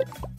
you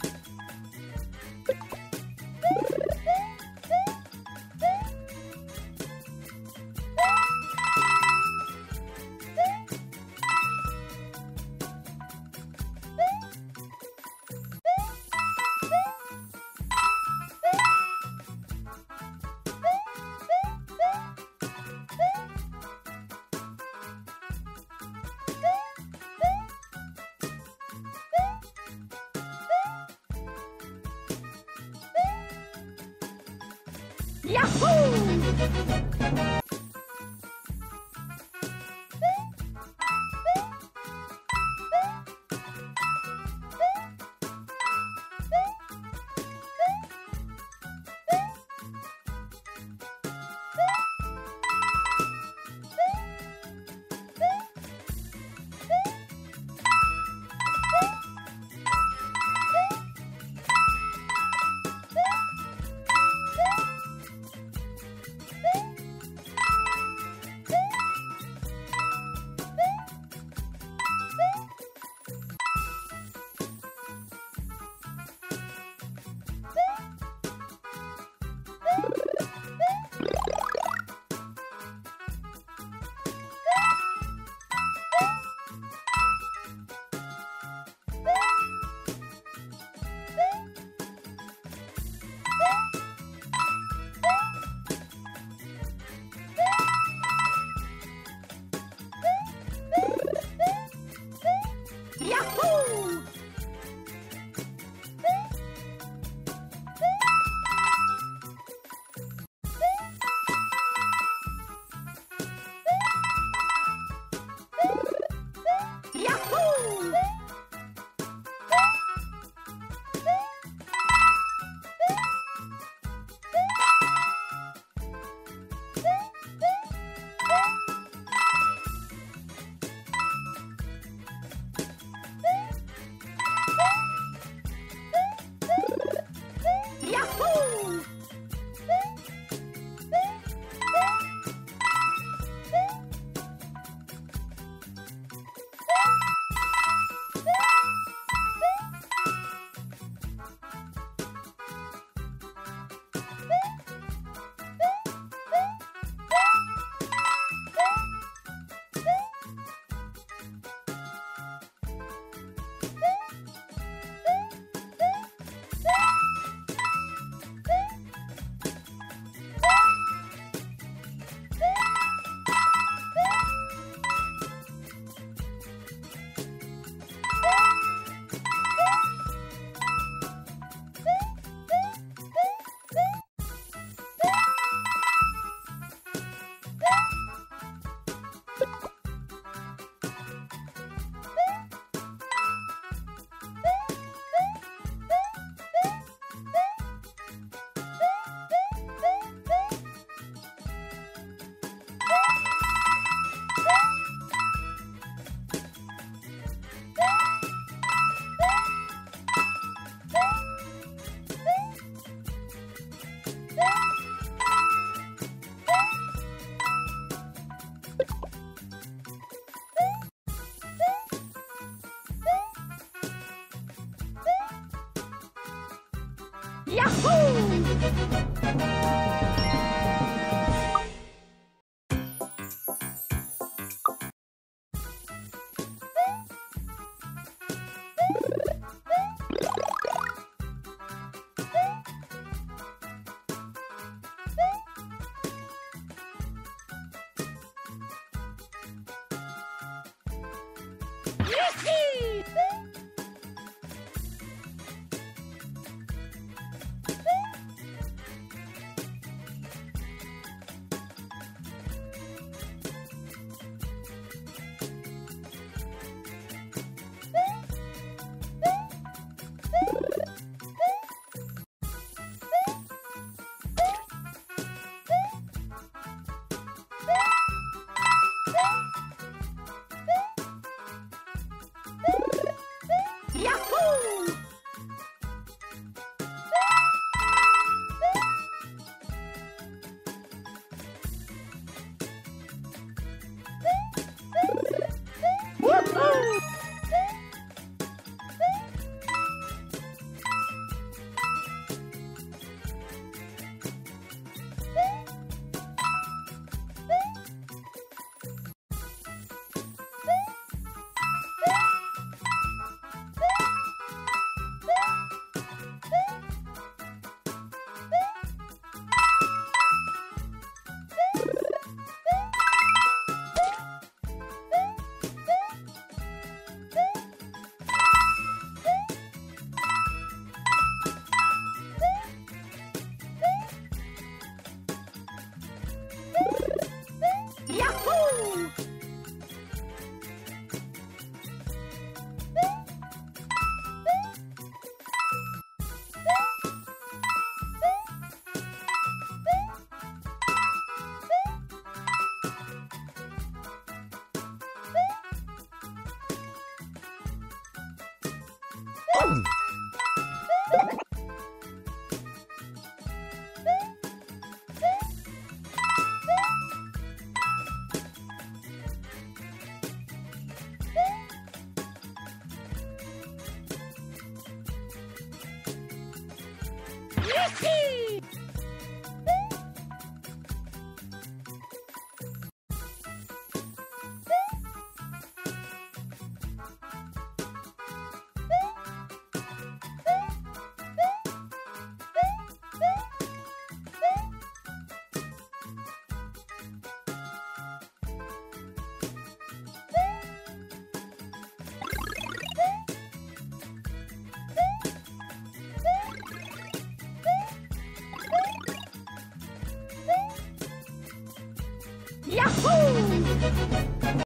Yahoo!